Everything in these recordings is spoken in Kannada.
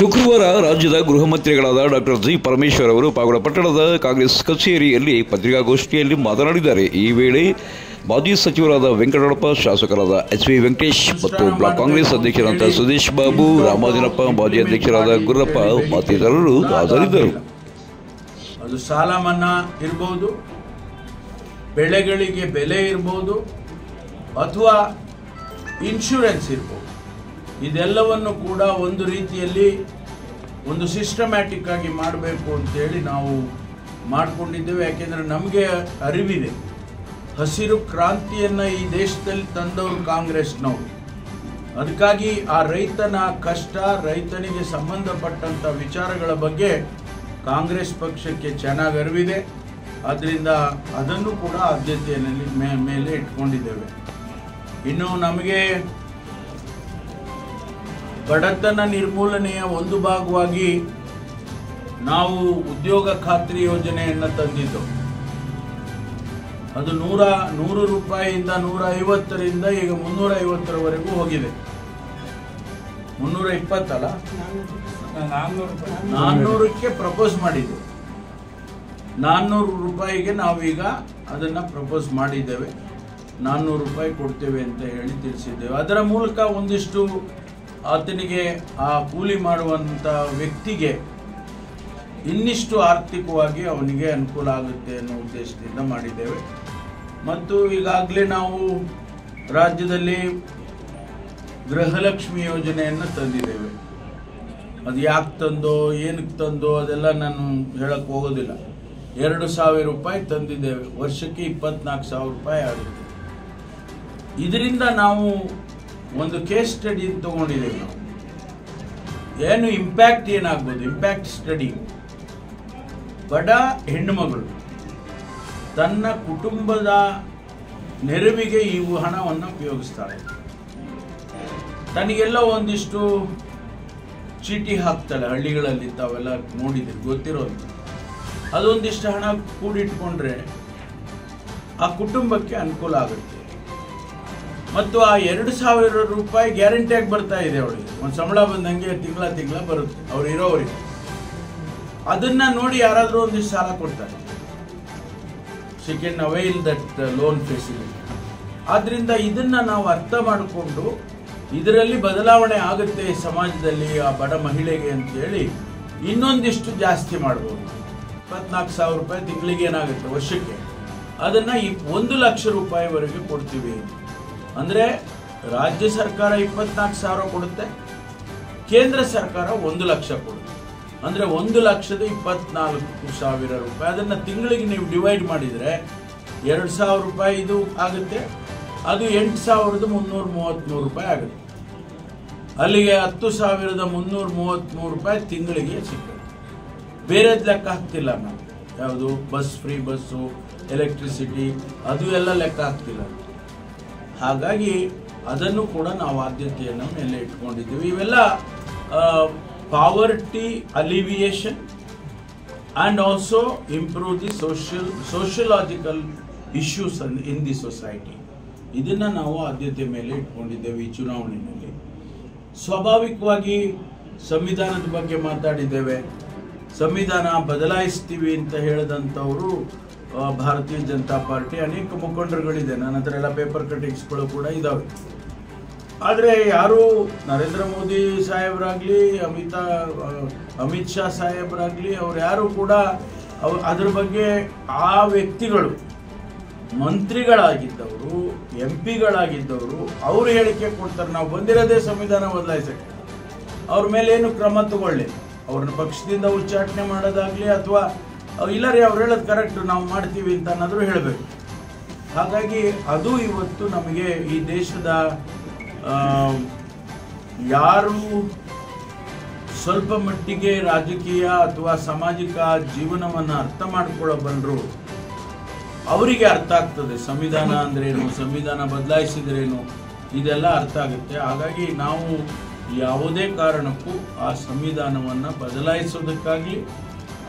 ಶುಕ್ರವಾರ ರಾಜ್ಯದ ಗೃಹ ಮಂತ್ರಿಗಳಾದ ಡಾಕ್ಟರ್ ಜಿ ಪರಮೇಶ್ವರ್ ಅವರು ಪಾಗೋಡ ಪಟ್ಟಣದ ಕಾಂಗ್ರೆಸ್ ಕಚೇರಿಯಲ್ಲಿ ಪತ್ರಿಕಾಗೋಷ್ಠಿಯಲ್ಲಿ ಮಾತನಾಡಿದ್ದಾರೆ. ಈ ವೇಳೆ ಮಾಜಿ ಸಚಿವರಾದ ವೆಂಕಟರಪ್ಪ ಶಾಸಕರಾದ ಎಚ್ ವಿ ವೆಂಕಟೇಶ್ ಮತ್ತು ಬ್ಲಾಕ್ ಕಾಂಗ್ರೆಸ್ ಅಧ್ಯಕ್ಷರಾದ ಸುದೇಶ್ ಬಾಬು, ರಾಮಾಜಿನಪ್ಪ, ಮಾಜಿ ಅಧ್ಯಕ್ಷರಾದ ಗುರ್ರಪ್ಪ ಮತ್ತಿತರರು ಹಾಜರಿದ್ದರು. ಅದು ಸಾಲ ಮನ್ನಾ ಇರ್ಬೋದು, ಬೆಳೆಗಳಿಗೆ ಬೆಲೆ ಇರ್ಬೋದು, ಅಥವಾ ಇನ್ಶೂರೆನ್ಸ್ ಇರ್ಬೋದು. ಇದೆಲ್ಲವನ್ನು ಕೂಡ ಒಂದು ರೀತಿಯಲ್ಲಿ ಒಂದು ಸಿಸ್ಟಮ್ಯಾಟಿಕ್ ಆಗಿ ಮಾಡಬೇಕು ಅಂತೇಳಿ ನಾವು ಮಾಡಿಕೊಂಡಿದ್ದೇವೆ. ಯಾಕೆಂದರೆ ನಮಗೆ ಅರಿವಿದೆ. ಹಸಿರು ಕ್ರಾಂತಿಯನ್ನು ಈ ದೇಶದಲ್ಲಿ ತಂದವರು ಕಾಂಗ್ರೆಸ್ನವರು. ಅದಕ್ಕಾಗಿ ಆ ರೈತನ ಕಷ್ಟ, ರೈತನಿಗೆ ಸಂಬಂಧಪಟ್ಟಂಥ ವಿಚಾರಗಳ ಬಗ್ಗೆ ಕಾಂಗ್ರೆಸ್ ಪಕ್ಷಕ್ಕೆ ಚೆನ್ನಾಗಿ ಅರಿವಿದೆ. ಅದರಿಂದ ಅದನ್ನು ಕೂಡ ಆದ್ಯತೆಯಲ್ಲಿ ಮೇಲೆ ಇಟ್ಕೊಂಡಿದ್ದೇವೆ. ಇನ್ನು ನಮಗೆ ಬಡತನ ನಿರ್ಮೂಲನೆಯ ಒಂದು ಭಾಗವಾಗಿ ನಾವು ಉದ್ಯೋಗ ಖಾತ್ರಿ ಯೋಜನೆಯನ್ನು ತಂದಿದ್ದು. ಅದು ನೂರ, ನೂರು ರೂಪಾಯಿಯಿಂದ ನೂರ ಐವತ್ತರಿಂದ ಈಗ ಮುನ್ನೂರ ಐವತ್ತರವರೆಗೂ ಹೋಗಿದೆ. ಮುನ್ನೂರ ಇಪ್ಪತ್ತಲ್ಲ ನಾನ್ನೂರಕ್ಕೆ ಪ್ರಪೋಸ್ ಮಾಡಿದ್ದು. ನಾನ್ನೂರು ರೂಪಾಯಿಗೆ ನಾವೀಗ ಅದನ್ನು ಪ್ರಪೋಸ್ ಮಾಡಿದ್ದೇವೆ. ನಾನ್ನೂರು ರೂಪಾಯಿ ಕೊಡ್ತೇವೆ ಅಂತ ಹೇಳಿ ತಿಳಿಸಿದ್ದೇವೆ. ಅದರ ಮೂಲಕ ಒಂದಿಷ್ಟು ಆತನಿಗೆ ಆ ಕೂಲಿ ಮಾಡುವಂಥ ವ್ಯಕ್ತಿಗೆ ಇನ್ನಿಷ್ಟು ಆರ್ಥಿಕವಾಗಿ ಅವನಿಗೆ ಅನುಕೂಲ ಆಗುತ್ತೆ ಅನ್ನೋ ಉದ್ದೇಶದಿಂದ ಮಾಡಿದ್ದೇವೆ. ಮತ್ತು ಈಗಾಗಲೇ ನಾವು ರಾಜ್ಯದಲ್ಲಿ ಗೃಹಲಕ್ಷ್ಮಿ ಯೋಜನೆಯನ್ನು ತಂದಿದ್ದೇವೆ. ಅದು ಯಾಕೆ ತಂದೋ ಏನಕ್ಕೆ ತಂದೋ ಅದೆಲ್ಲ ನಾನು ಹೇಳಕ್ಕೆ ಹೋಗೋದಿಲ್ಲ. ಎರಡು ಸಾವಿರ ರೂಪಾಯಿ ತಂದಿದ್ದೇವೆ. ವರ್ಷಕ್ಕೆ ಇಪ್ಪತ್ನಾಲ್ಕು ಸಾವಿರ ರೂಪಾಯಿ ಆಗುತ್ತೆ. ಇದರಿಂದ ನಾವು ಒಂದು ಕೇಸ್ ಸ್ಟಡಿ ತಗೊಂಡಿದ್ದೇವೆ ನಾವು. ಏನು ಇಂಪ್ಯಾಕ್ಟ್ ಏನಾಗ್ಬೋದು? ಇಂಪ್ಯಾಕ್ಟ್ ಸ್ಟಡಿ ಬಡ ಹೆಣ್ಣುಮಗಳು, ತನ್ನ ಕುಟುಂಬದ ನೆರವಿಗೆ ಈ ಹಣವನ್ನು ಉಪಯೋಗಿಸ್ತಾಳೆ ತನಗೆಲ್ಲ ಒಂದಿಷ್ಟು ಚೀಟಿ ಹಾಕ್ತಾಳೆ ಹಳ್ಳಿಗಳಲ್ಲಿ ತಾವೆಲ್ಲ ನೋಡಿದ್ದೀರಿ, ಗೊತ್ತಿರೋದು. ಅದೊಂದಿಷ್ಟು ಹಣ ಕೂಡಿಟ್ಕೊಂಡ್ರೆ ಆ ಕುಟುಂಬಕ್ಕೆ ಅನುಕೂಲ ಆಗುತ್ತೆ. ಮತ್ತು ಆ ಎರಡು ಸಾವಿರ ರೂಪಾಯಿ ಗ್ಯಾರಂಟಿಯಾಗಿ ಬರ್ತಾ ಇದೆ ಅವಳಿಗೆ ಒಂದು ಸಂಬಳ ಬಂದಂಗೆ ತಿಂಗಳ ತಿಂಗಳ ಬರುತ್ತೆ. ಅವ್ರು ಇರೋವರಿಗೆ. ಅದನ್ನ ನೋಡಿ ಯಾರಾದರೂ ಒಂದಿಷ್ಟು ಸಾಲ ಕೊಡ್ತಾರೆ. She can avail that loan facility ಆದ್ರಿಂದ ಇದನ್ನ ನಾವು ಅರ್ಥ ಮಾಡಿಕೊಂಡು ಇದರಲ್ಲಿ ಬದಲಾವಣೆ ಆಗುತ್ತೆ ಸಮಾಜದಲ್ಲಿ ಆ ಬಡ ಮಹಿಳೆಗೆ ಅಂತೇಳಿ ಇನ್ನೊಂದಿಷ್ಟು ಜಾಸ್ತಿ ಮಾಡ್ಬೋದು. ಇಪ್ಪತ್ನಾಲ್ಕು ಸಾವಿರ ರೂಪಾಯಿ ತಿಂಗಳಿಗೆ ಏನಾಗುತ್ತೆ ವರ್ಷಕ್ಕೆ? ಅದನ್ನ ಒಂದು ಲಕ್ಷ ರೂಪಾಯಿವರೆಗೆ ಕೊಡ್ತೀವಿ. ಅಂದ್ರೆ ರಾಜ್ಯ ಸರ್ಕಾರ ಇಪ್ಪತ್ನಾಲ್ಕು ಸಾವಿರ ಕೊಡುತ್ತೆ, ಕೇಂದ್ರ ಸರ್ಕಾರ ಒಂದು ಲಕ್ಷ ಕೊಡುತ್ತೆ. ಅಂದರೆ ಒಂದು ಲಕ್ಷದ ಇಪ್ಪತ್ನಾಲ್ಕು ಸಾವಿರ ರೂಪಾಯಿ. ಅದನ್ನು ತಿಂಗಳಿಗೆ ನೀವು ಡಿವೈಡ್ ಮಾಡಿದರೆ ಎರಡು ಸಾವಿರ ರೂಪಾಯಿ ಇದು ಆಗುತ್ತೆ, ಅದು ಎಂಟು ಸಾವಿರದ ಮುನ್ನೂರ ಮೂವತ್ತ್ಮೂರು ರೂಪಾಯಿ ಆಗುತ್ತೆ. ಅಲ್ಲಿಗೆ ಹತ್ತು ಸಾವಿರದ ಮುನ್ನೂರ ಮೂವತ್ತ್ಮೂರು ರೂಪಾಯಿ ತಿಂಗಳಿಗೆ ಸಿಗುತ್ತೆ. ಬೇರೆ ಲೆಕ್ಕ ಹಾಕ್ತಿಲ್ಲ ನಾವು. ಯಾವುದು? ಬಸ್, ಫ್ರೀ ಬಸ್ಸು, ಎಲೆಕ್ಟ್ರಿಸಿಟಿ, ಅದು ಎಲ್ಲ ಲೆಕ್ಕ ಹಾಕ್ತಿಲ್ಲ ಹಾಗಾಗಿ ಅದನ್ನು ಕೂಡ ನಾವು ಆದ್ಯತೆಯನ್ನು ಮೇಲೆ ಇಟ್ಕೊಂಡಿದ್ದೀವಿ. ಇವೆಲ್ಲ poverty alleviation and also improve the social sociological issues in the society ಇದನ್ನು ನಾವು ಆದ್ಯತೆ ಮೇಲೆ ಇಟ್ಕೊಂಡಿದ್ದೇವೆ ಈ ಚುನಾವಣೆಯಲ್ಲಿ. ಸ್ವಾಭಾವಿಕವಾಗಿ ಸಂವಿಧಾನದ ಬಗ್ಗೆ ಮಾತಾಡಿದ್ದೇವೆ. ಸಂವಿಧಾನ ಬದಲಾಯಿಸ್ತೀವಿ ಅಂತ ಹೇಳಿದಂಥವರು ಭಾರತೀಯ ಜನತಾ ಪಾರ್ಟಿ ಅನೇಕ ಮುಖಂಡರುಗಳಿದೆ. ನನ್ನ ಹತ್ರ ಎಲ್ಲ ಪೇಪರ್ ಕಟಿಂಗ್ಸ್ಗಳು ಕೂಡ ಇದ್ದಾವೆ ಆದರೆ ಯಾರು ನರೇಂದ್ರ ಮೋದಿ ಸಾಹೇಬರಾಗಲಿ, ಅಮಿತಾ ಅಮಿತ್ ಶಾ ಸಾಹೇಬರಾಗಲಿ, ಅವ್ರು ಯಾರು ಕೂಡ ಅವ್, ಅದ್ರ ಬಗ್ಗೆ ಆ ವ್ಯಕ್ತಿಗಳು, ಮಂತ್ರಿಗಳಾಗಿದ್ದವರು ಎಂ ಪಿಗಳಾಗಿದ್ದವರು ಅವರು ಹೇಳಿಕೆ ಕೊಡ್ತಾರೆ. ನಾವು ಬಂದಿರೋದೇ ಸಂವಿಧಾನ ಬದಲಾಯಿಸಕ್ಕೆ. ಅವ್ರ ಮೇಲೆ ಏನು ಕ್ರಮ ತಗೊಳ್ಳಿ. ಅವ್ರನ್ನ ಪಕ್ಷದಿಂದ ಉಚ್ಚಾಟನೆ ಮಾಡೋದಾಗ್ಲಿ ಅಥವಾ ಇಲ್ಲ ರೀ ಅವ್ರು ಹೇಳೋದು ಕರೆಕ್ಟ್ ನಾವು ಮಾಡ್ತೀವಿ ಅಂತ ಅನ್ನೋದ್ರು ಹೇಳಬೇಕು. ಹಾಗಾಗಿ ಅದು ಇವತ್ತು ನಮಗೆ ಈ ದೇಶದ ಯಾರು ಸ್ವಲ್ಪ ಮಟ್ಟಿಗೆ ರಾಜಕೀಯ ಅಥವಾ ಸಾಮಾಜಿಕ ಜೀವನವನ್ನು ಅರ್ಥ ಮಾಡ್ಕೊಳ್ಳಬಲ್ಲರು ಅವರಿಗೆ ಅರ್ಥ ಆಗ್ತದೆ. ಸಂವಿಧಾನ ಅಂದ್ರೇನು, ಸಂವಿಧಾನ ಬದಲಾಯಿಸಿದ್ರೇನು, ಇದೆಲ್ಲ ಅರ್ಥ ಆಗುತ್ತೆ. ಹಾಗಾಗಿ ನಾವು ಯಾವುದೇ ಕಾರಣಕ್ಕೂ ಆ ಸಂವಿಧಾನವನ್ನು ಬದಲಾಯಿಸೋದಕ್ಕಾಗಲಿ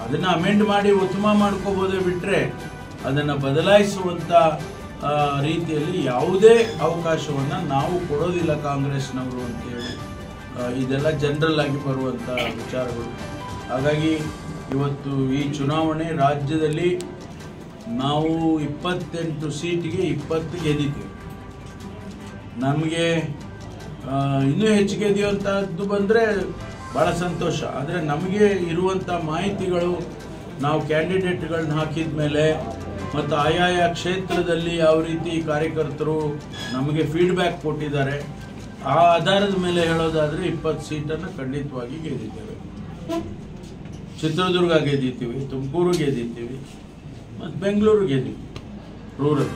ಅದನ್ನು ಅಮೆಂಡ್ ಮಾಡಿ ಉತ್ತಮ ಮಾಡ್ಕೋಬೋದೇ ಬಿಟ್ಟರೆ ಅದನ್ನು ಬದಲಾಯಿಸುವಂಥ ರೀತಿಯಲ್ಲಿ ಯಾವುದೇ ಅವಕಾಶವನ್ನು ನಾವು ಕೊಡೋದಿಲ್ಲ ಕಾಂಗ್ರೆಸ್ನವರು ಅಂತೇಳಿ. ಇದೆಲ್ಲ ಜನರಲ್ ಆಗಿ ಬರುವಂಥ ವಿಚಾರಗಳು. ಹಾಗಾಗಿ ಇವತ್ತು ಈ ಚುನಾವಣೆ ರಾಜ್ಯದಲ್ಲಿ ನಾವು ಇಪ್ಪತ್ತೆಂಟು ಸೀಟಿಗೆ ಇಪ್ಪತ್ತು ಗೆದ್ದಿದ್ದೇವೆ. ನಮಗೆ ಇನ್ನೂ ಹೆಚ್ಚು ಗೆದ್ದಿರುವಂಥದ್ದು ಬಂದರೆ ಭಾಳ ಸಂತೋಷ. ಆದರೆ ನಮಗೆ ಇರುವಂಥ ಮಾಹಿತಿಗಳು ನಾವು ಕ್ಯಾಂಡಿಡೇಟ್ಗಳನ್ನ ಹಾಕಿದ ಮೇಲೆ ಮತ್ತು ಆಯಾಯ ಕ್ಷೇತ್ರದಲ್ಲಿ ಯಾವ ರೀತಿ ಕಾರ್ಯಕರ್ತರು ನಮಗೆ ಫೀಡ್ಬ್ಯಾಕ್ ಕೊಟ್ಟಿದ್ದಾರೆ, ಆ ಆಧಾರದ ಮೇಲೆ ಹೇಳೋದಾದರೆ ಇಪ್ಪತ್ತು ಸೀಟನ್ನು ಖಂಡಿತವಾಗಿ ಗೆದ್ದಿದ್ದೇವೆ. ಚಿತ್ರದುರ್ಗ ಗೆದ್ದಿದ್ದೀವಿ, ತುಮಕೂರು ಗೆದ್ದಿದ್ದೀವಿ, ಮತ್ತು ಬೆಂಗಳೂರು ಗೆದ್ದಿದ್ದೀವಿ, ರೂರಲ್.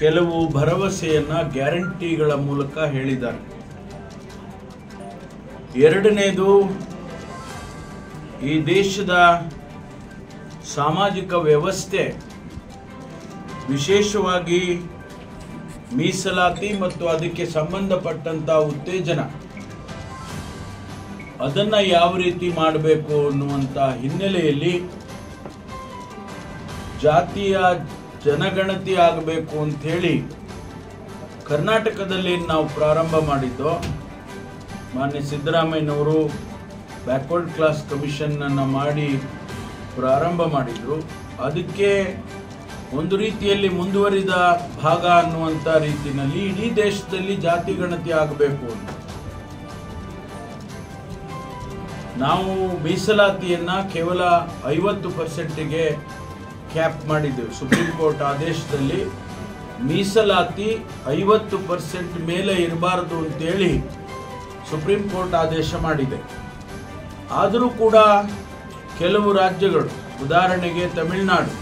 ಕೆಲವು ಭರವಸೆಯನ್ನ ಗ್ಯಾರಂಟಿಗಳ ಮೂಲಕ ಹೇಳಿದ್ದಾರೆ. ಎರಡನೇದು, ಈ ದೇಶದ ಸಾಮಾಜಿಕ ವ್ಯವಸ್ಥೆ ವಿಶೇಷವಾಗಿ ಮೀಸಲಾತಿ ಮತ್ತು ಅದಕ್ಕೆ ಸಂಬಂಧಪಟ್ಟಂತ ಉತ್ತೇಜನ, ಅದನ್ನ ಯಾವ ರೀತಿ ಮಾಡಬೇಕು ಅನ್ನುವಂತ ಹಿನ್ನೆಲೆಯಲ್ಲಿ ಜಾತಿಯ ಜನಗಣತಿ ಆಗಬೇಕು ಅಂತ ಹೇಳಿ ಕರ್ನಾಟಕದಲ್ಲಿ ನಾವು ಪ್ರಾರಂಭ ಮಾಡಿದ್ದು, ಮಾನ್ಯ ಸಿದ್ದರಾಮಯ್ಯನವರು ಬ್ಯಾಕ್ವರ್ಡ್ ಕ್ಲಾಸ್ ಕಮಿಷನ್ನನ್ನು ಮಾಡಿ ಪ್ರಾರಂಭ ಮಾಡಿದರು. ಅದಕ್ಕೆ ಒಂದು ರೀತಿಯಲ್ಲಿ ಮುಂದುವರಿದ ಭಾಗ ಅನ್ನುವಂಥ ರೀತಿಯಲ್ಲಿ ಇಡೀ ದೇಶದಲ್ಲಿ ಜಾತಿ ಗಣತಿ ಆಗಬೇಕು ಅಂತ. ನಾವು ಮೀಸಲಾತಿಯನ್ನು ಕೇವಲ ಐವತ್ತು ಪರ್ಸೆಂಟಿಗೆ ಕ್ಯಾಪ್ ಮಾಡಿದ್ದೆವು. ಸುಪ್ರೀಂ ಕೋರ್ಟ್ ಆದೇಶದಲ್ಲಿ ಮೀಸಲಾತಿ ಐವತ್ತು ಪರ್ಸೆಂಟ್ ಮೇಲೆ ಇರಬಾರದು ಅಂತೇಳಿ ಸುಪ್ರೀಂ ಕೋರ್ಟ್ ಆದೇಶ ಮಾಡಿದೆ. ಆದರೂ ಕೂಡ ಕೆಲವು ರಾಜ್ಯಗಳು, ಉದಾಹರಣೆಗೆ ತಮಿಳುನಾಡು,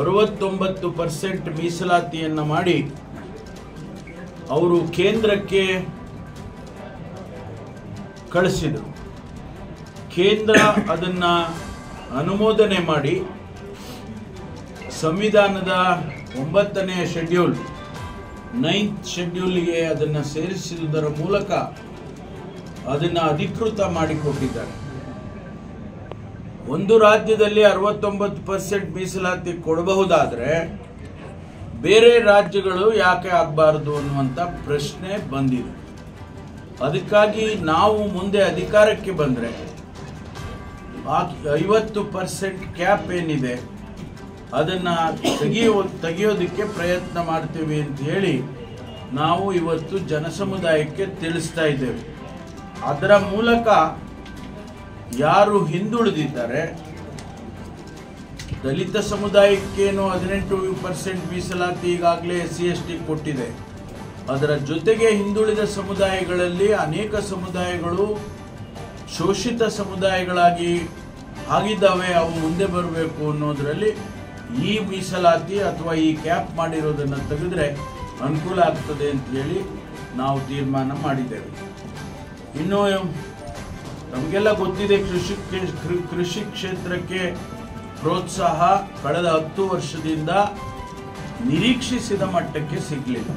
ಅರವತ್ತೊಂಬತ್ತು ಪರ್ಸೆಂಟ್ ಮೀಸಲಾತಿಯನ್ನು ಮಾಡಿ ಅವರು ಕೇಂದ್ರಕ್ಕೆ ಕಳಿಸಿದರು. ಕೇಂದ್ರ ಅದನ್ನು ಅನುಮೋದನೆ ಮಾಡಿ ಸಂವಿಧಾನದ ಒಂಬತ್ತನೆಯ ಶೆಡ್ಯೂಲ್ ನೈನ್ತ್ ಶೆಡ್ಯೂಲ್ಗೆ ಅದನ್ನು ಸೇರಿಸುವುದರ ಮೂಲಕ ಅದನ್ನು ಅಧಿಕೃತ ಮಾಡಿಕೊಟ್ಟಿದ್ದಾರೆ. ಒಂದು ರಾಜ್ಯದಲ್ಲಿ ಅರವತ್ತೊಂಬತ್ತು ಪರ್ಸೆಂಟ್ ಮೀಸಲಾತಿ ಕೊಡಬಹುದಾದರೆ ಬೇರೆ ರಾಜ್ಯಗಳು ಯಾಕೆ ಆಗಬಾರದು ಅನ್ನುವಂಥ ಪ್ರಶ್ನೆ ಬಂದಿದೆ. ಅದಕ್ಕಾಗಿ ನಾವು ಮುಂದೆ ಅಧಿಕಾರಕ್ಕೆ ಬಂದರೆ ಐವತ್ತು ಪರ್ಸೆಂಟ್ ಕ್ಯಾಪ್ ಏನಿದೆ ಅದನ್ನು ತೆಗೆಯೋ, ತೆಗೆಯೋದಕ್ಕೆ ಪ್ರಯತ್ನ ಮಾಡ್ತೀವಿ ಅಂತ ಹೇಳಿ ನಾವು ಇವತ್ತು ಜನಸಮುದಾಯಕ್ಕೆ ತಿಳಿಸ್ತಾ ಇದ್ದೇವೆ. ಅದರ ಮೂಲಕ ಯಾರು ಹಿಂದುಳಿದಿದ್ದಾರೆ, ದಲಿತ ಸಮುದಾಯಕ್ಕೇನು ಹದಿನೆಂಟು ಪರ್ಸೆಂಟ್ ಮೀಸಲಾತಿ ಈಗಾಗಲೇ ಎಸ್ ಸಿ ಎಸ್ ಟಿ ಕೊಟ್ಟಿದೆ. ಅದರ ಜೊತೆಗೆ ಹಿಂದುಳಿದ ಸಮುದಾಯಗಳಲ್ಲಿ ಅನೇಕ ಸಮುದಾಯಗಳು ಶೋಷಿತ ಸಮುದಾಯಗಳಾಗಿ ಆಗಿದ್ದಾವೆ, ಅವು ಮುಂದೆ ಬರಬೇಕು ಅನ್ನೋದರಲ್ಲಿ ಈ ಮೀಸಲಾತಿ ಅಥವಾ ಈ ಕ್ಯಾಪ್ ಮಾಡಿರೋದನ್ನು ತೆಗೆದ್ರೆ ಅನುಕೂಲ ಆಗ್ತದೆ ಅಂತ ಹೇಳಿ ನಾವು ತೀರ್ಮಾನ ಮಾಡಿದ್ದೇವೆ. ಇನ್ನು ನಮಗೆಲ್ಲ ಗೊತ್ತಿದೆ ಕೃಷಿ ಕೃಷಿ ಕ್ಷೇತ್ರಕ್ಕೆ ಪ್ರೋತ್ಸಾಹ ಕಳೆದ ಹತ್ತು ವರ್ಷದಿಂದ ನಿರೀಕ್ಷಿಸಿದ ಮಟ್ಟಕ್ಕೆ ಸಿಗಲಿಲ್ಲ.